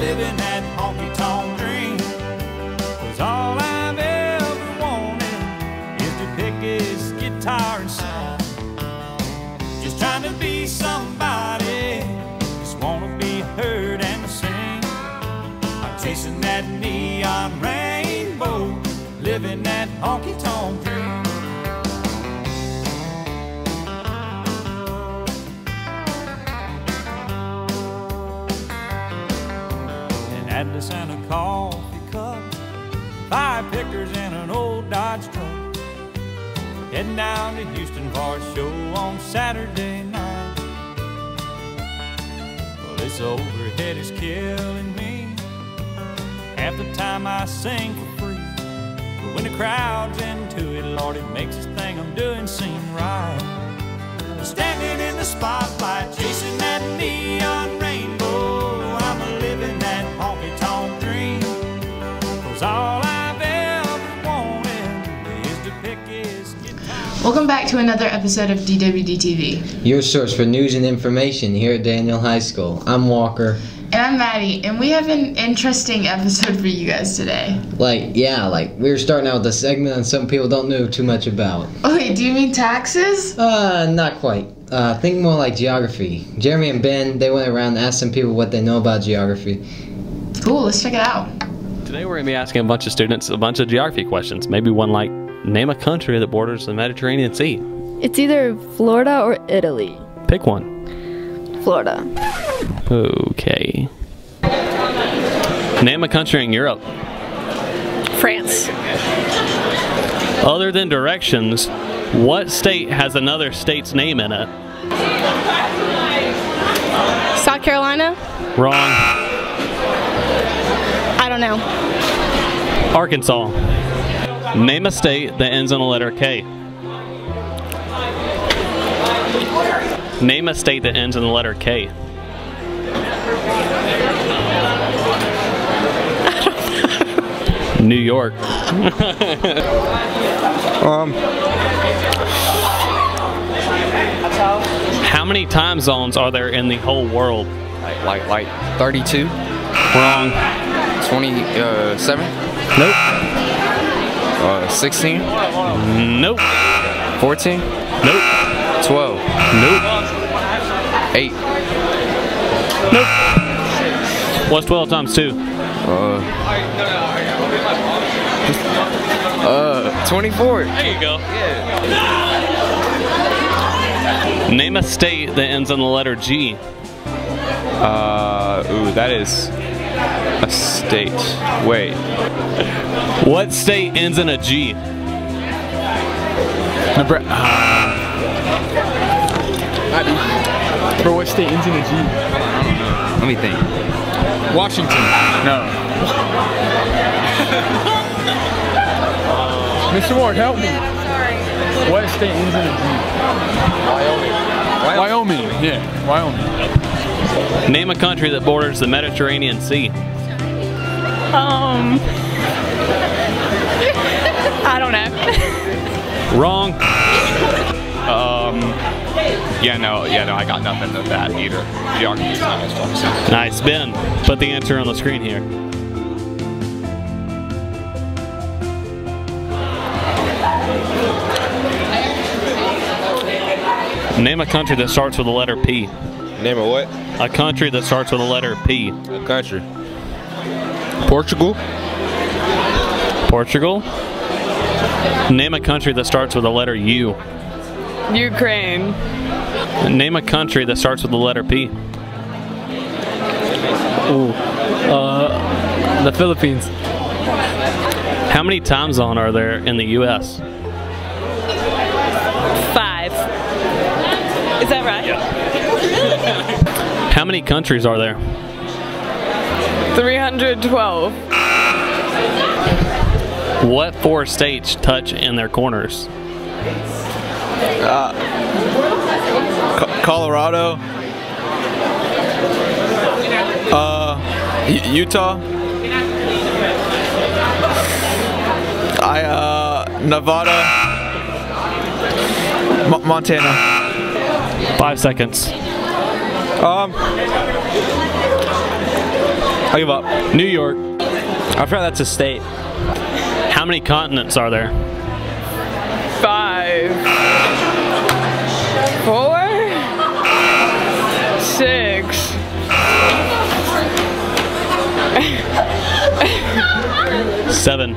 living that honky tonk dream. Cause all I've ever wanted is to pick his guitar and sing. Just trying to be somebody, just wanna be heard and sing. I'm chasing that neon rainbow, living that honky Atlas and a coffee cup, five pickers and an old Dodge truck. Heading down to Houston for a show on Saturday night. Well, this overhead is killing me. Half the time I sing for free. But when the crowd's into it, Lord, it makes this thing I'm doing seem right. Standing in the spotlight, chasing that neon rainbow. Welcome back to another episode of DWD TV. Your source for news and information here at Daniel High School. I'm Walker. And I'm Maddie, and we have an interesting episode for you guys today. Like, yeah, like we're starting out with a segment on something people don't know too much about. Oh, wait, do you mean taxes? Uh, not quite. Uh, think more like geography. Jeremy and Ben, they went around and asked some people what they know about geography. Cool, let's check it out. Today we're going to be asking a bunch of students a bunch of geography questions. Maybe one like, name a country that borders the Mediterranean Sea. It's either Florida or Italy. Pick one. Florida. Okay. Name a country in Europe. France. Other than directions, what state has another state's name in it? South Carolina? Wrong. I don't know. Arkansas. Name a state that ends on the letter K. Name a state that ends in the letter K. New York. Um, How many time zones are there in the whole world? like like like 32, Wrong. 27, Nope. Uh, 16, Nope. 14, Nope. 12, Nope. 8, Nope. What's 12 times 2? uh, uh, 24. There you go. Name a state that ends on the letter G. Uh, ooh, that is a state. Wait, What state ends in a G? Nebra- uh, Bro, what state ends in a G? let me think. Washington. No. Mr. Ward, help me. What state ends in a G? Wyoming. Wyoming. Yeah, Wyoming. Name a country that borders the Mediterranean Sea. Um. I don't know. Wrong. Um, yeah, no, yeah, no, I got nothing of that either. Geography is not as fun. Nice, Ben. Put the answer on the screen here. Name a country that starts with the letter P. Name a what? A country that starts with the letter P. A country. Portugal. Portugal. Name a country that starts with the letter U. Ukraine. Name a country that starts with the letter P. Uh, the Philippines. How many time zone are there in the U.S.? Five. Is that right? Yeah. How many countries are there? 312. What four states touch in their corners? Colorado. Uh, Utah. I uh Nevada. Mo- Montana. Five seconds. Um. I give up. New York. I forgot that's a state. How many continents are there? Five. Four. Six. Seven.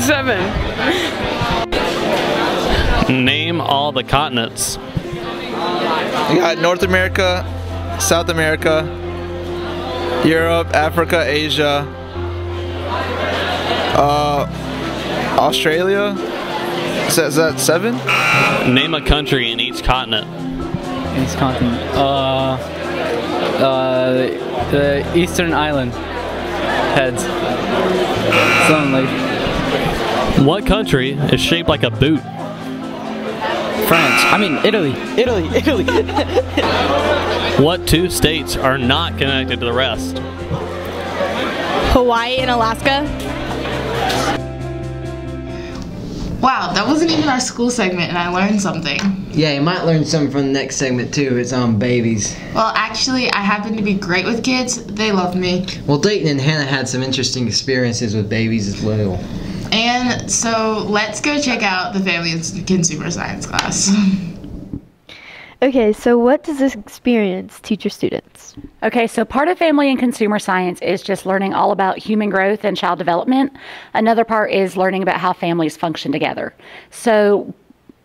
Seven. Name all the continents. You got North America, South America, Europe, Africa, Asia, uh, Australia. Is that, is that seven? Name a country in each continent. East continent. Uh, uh, the Eastern Island heads. Something like What country is shaped like a boot? France. I mean Italy. Italy. Italy. What two states are not connected to the rest? Hawaii and Alaska. Wow, that wasn't even our school segment, and I learned something. Yeah, you might learn something from the next segment too. It's on babies. Well, actually, I happen to be great with kids. They love me. Well, Deyton and Hannah had some interesting experiences with babies as well. And so let's go check out the family and consumer science class. Okay, so what does this experience teach your students? Okay, so part of family and consumer science is just learning all about human growth and child development. Another part is learning about how families function together. So,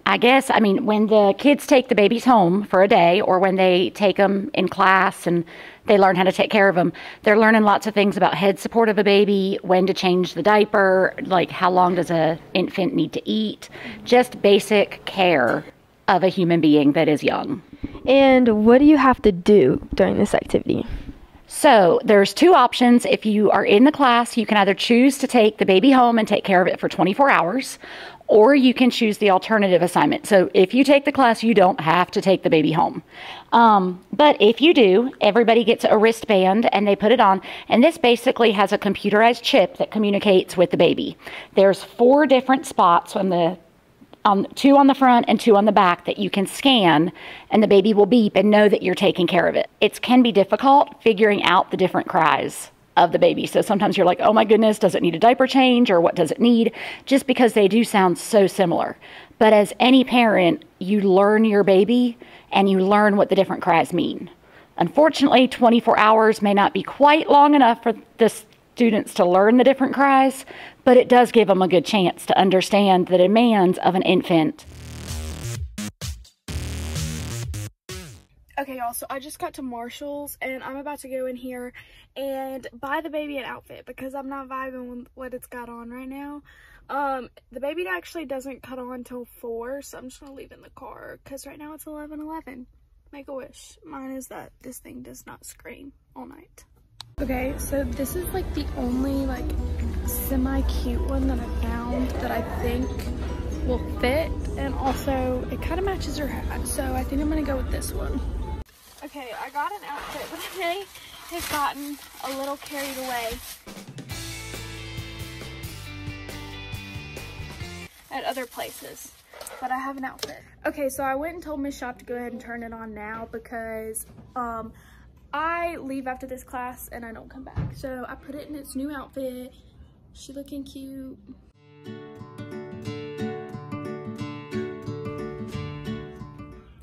I guess, I mean, when the kids take the babies home for a day or when they take them in class and they learn how to take care of them, they're learning lots of things about head support of a baby, when to change the diaper, like how long does a infant need to eat, just basic care of a human being that is young. And what do you have to do during this activity? So, there's two options. If you are in the class, you can either choose to take the baby home and take care of it for 24 hours, or you can choose the alternative assignment. So, if you take the class, you don't have to take the baby home. Um, but if you do, everybody gets a wristband and they put it on, and this basically has a computerized chip that communicates with the baby. There's four different spots on the um, two on the front and two on the back that you can scan, and the baby will beep and know that you're taking care of it. It can be difficult figuring out the different cries of the baby. So sometimes you're like, oh my goodness, does it need a diaper change or what does it need? Just because they do sound so similar. But as any parent, you learn your baby and you learn what the different cries mean. Unfortunately, 24 hours may not be quite long enough for the students to learn the different cries, but it does give them a good chance to understand the demands of an infant. Okay, y'all, so I just got to Marshall's and I'm about to go in here and buy the baby an outfit because I'm not vibing with what it's got on right now. Um, the baby actually doesn't cut on until 4, so I'm just going to leave in the car because right now it's 11 11. Make a wish. Mine is that this thing does not scream all night. Okay, so this is like the only like semi-cute one that I found that I think will fit and also it kind of matches her hat so I think I'm gonna go with this one. Okay, I got an outfit but I have gotten a little carried away at other places but I have an outfit. Okay, so I went and told Miss Shop to go ahead and turn it on now because um I leave after this class and I don't come back. So I put it in its new outfit. She looking cute.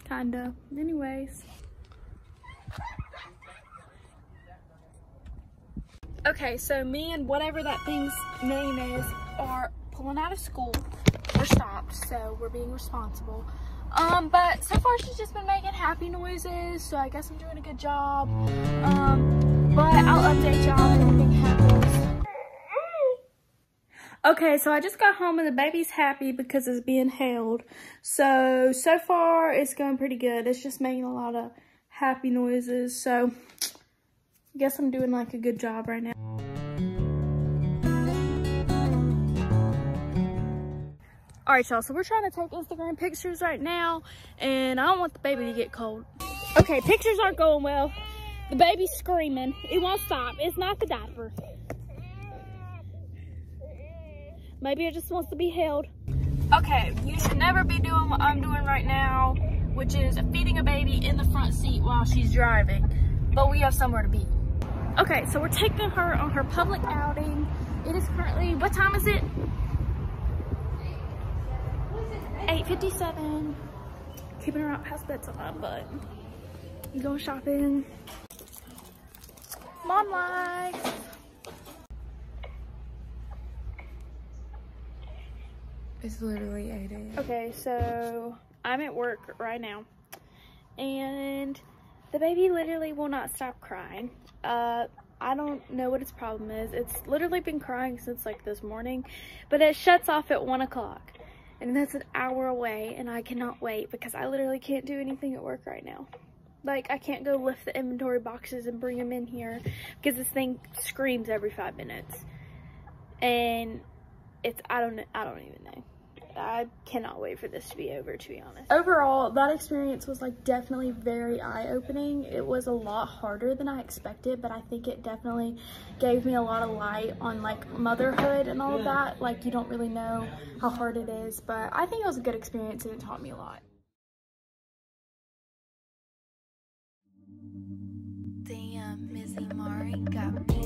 Kinda. Anyways. Okay, so me and whatever that thing's name is are pulling out of school. We're stopped, so we're being responsible. Um, but so far she's just been making happy noises, so I guess I'm doing a good job. Um, but I'll update y'all if anything happens. Okay, so I just got home and the baby's happy because it's being held. So, so far it's going pretty good. It's just making a lot of happy noises, so I guess I'm doing like a good job right now. All right, y'all, so we're trying to take Instagram pictures right now, and I don't want the baby to get cold. Okay, pictures aren't going well. The baby's screaming. It won't stop. It's not the diaper. Maybe it just wants to be held. Okay, you should never be doing what I'm doing right now, which is feeding a baby in the front seat while she's driving. But we have somewhere to be. Okay, so we're taking her on her public outing. It is currently, what time is it? 8.57. Keeping her out past bedtime, but you going shopping. Mom life. It's literally 8 a.m. Okay, so I'm at work right now, and the baby literally will not stop crying. Uh, I don't know what its problem is. It's literally been crying since like this morning, but it shuts off at one o'clock, and that's an hour away, and I cannot wait because I literally can't do anything at work right now. Like I can't go lift the inventory boxes and bring them in here because this thing screams every five minutes, and it's I don't I don't even know. I cannot wait for this to be over, to be honest. Overall, that experience was like definitely very eye-opening. It was a lot harder than I expected, but I think it definitely gave me a lot of light on like motherhood and all of that. Like you don't really know how hard it is, but I think it was a good experience and it taught me a lot. Damn, Mizzy Mari got me.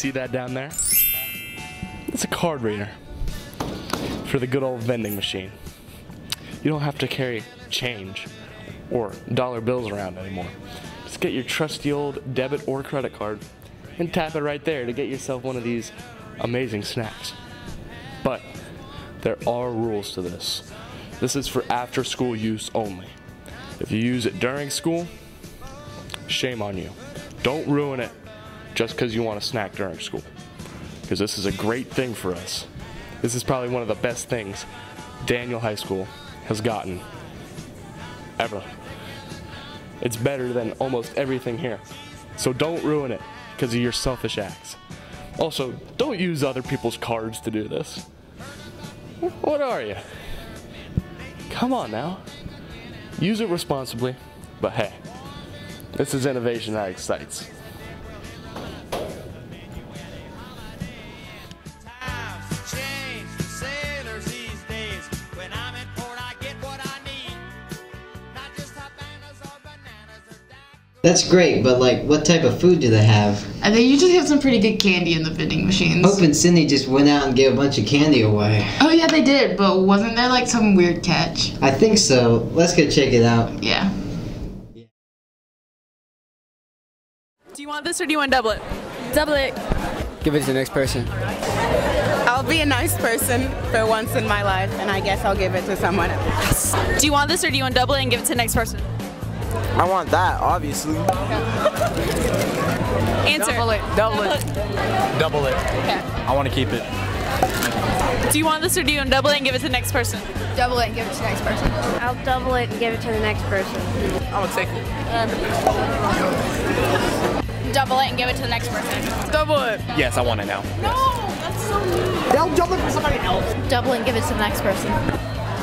See that down there? It's a card reader for the good old vending machine. You don't have to carry change or dollar bills around anymore. Just get your trusty old debit or credit card and tap it right there to get yourself one of these amazing snacks. But there are rules to this. This is for after school use only. If you use it during school, shame on you. Don't ruin it just because you want a snack during school. Because this is a great thing for us. This is probably one of the best things Daniel High School has gotten ever. It's better than almost everything here. So don't ruin it because of your selfish acts. Also, don't use other people's cards to do this. What are you? Come on now. Use it responsibly, but hey, this is innovation that excites. That's great, but like, what type of food do they have? And they usually have some pretty good candy in the vending machines. Hope and Sydney just went out and gave a bunch of candy away. Oh yeah, they did, but wasn't there like some weird catch? I think so. Let's go check it out. Yeah. Do you want this or do you want double it? Double it. Give it to the next person. I'll be a nice person for once in my life, and I guess I'll give it to someone else. Do you want this or do you want double it and give it to the next person? I want that, obviously. Answer. Double it. Double it. Double it. Okay. I want to keep it. Do you want this or do you want to double it and give it to the next person? Double it and give it to the next person. I'll double it and give it to the next person. I would take it. Uh, double it and give it to the next person. Double it. Yes, I want it now. No, that's so mean. They'll double it for somebody else. Double it and give it to the next person.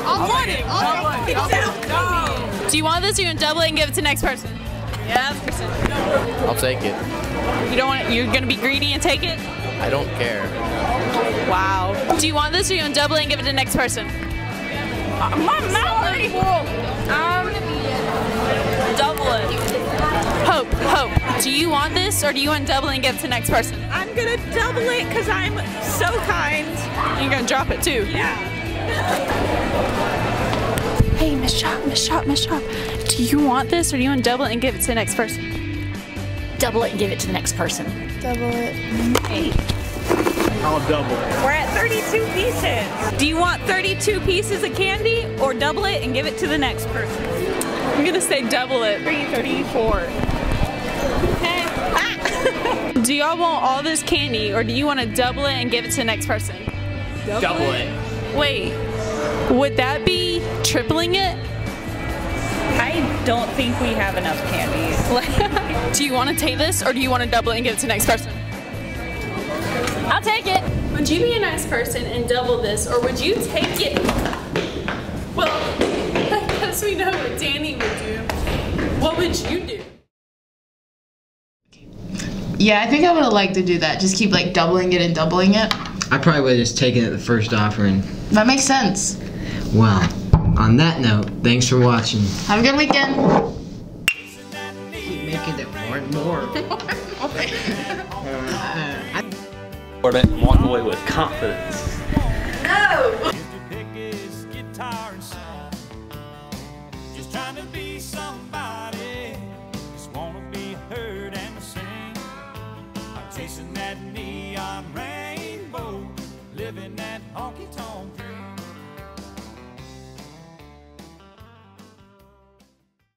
I'll want it. I'll take it. Do you want this or you want to double it and give it to the next person? Yeah, that's person. I'll take it. You don't want it, you're gonna be greedy and take it? I don't care. Wow. Do you want this or you want to double it and give it to the next person? Uh, my mouth already full. Um, double it. Hope, Hope, do you want this or do you want to double it and give it to the next person? I'm gonna double it because I'm so kind. You're gonna drop it too. Yeah. Hey, Miss Shop, Miss Shop, Miss Shop. Do you want this or do you want to double it and give it to the next person? Double it and give it to the next person. Double it. Hey. I'll double it. We're at 32 pieces. Do you want 32 pieces of candy or double it and give it to the next person? I'm gonna say double it. 334. Okay. Ah. do y'all want all this candy or do you want to double it and give it to the next person? Double it. Wait, would that be tripling it? I don't think we have enough candy. do you want to take this or do you want to double it and give it to the next person? I'll take it. Would you be a nice person and double this or would you take it? Well, I guess we know what Danny would do. What would you do? Yeah, I think I would have liked to do that. Just keep like doubling it and doubling it. I probably would have just taken it the first offering. That makes sense. Well, on that note, thanks for watching. Have a good weekend. Keep making it more and more. Or that and uh, walk away with confidence. No!